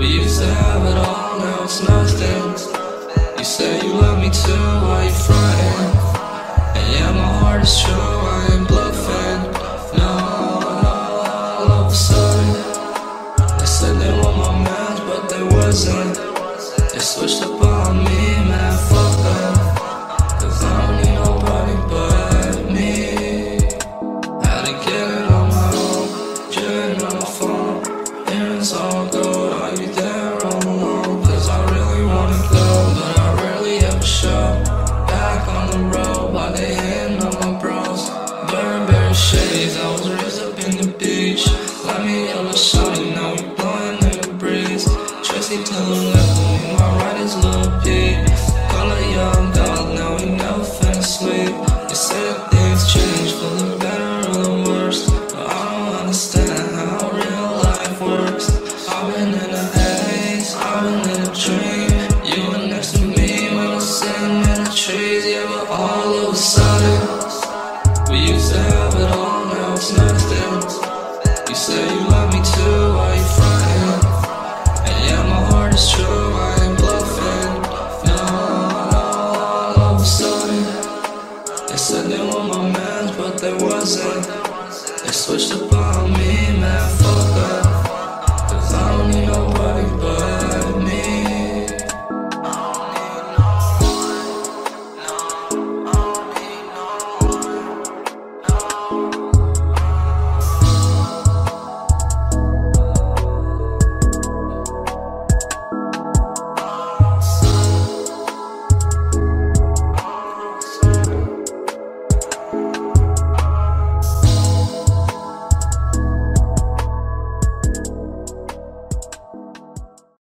We used to have it all, now it's nothing You say you love me too, why you frontin'? And yeah, my heart is true someone left me, my right is low. there wasn't. They switched the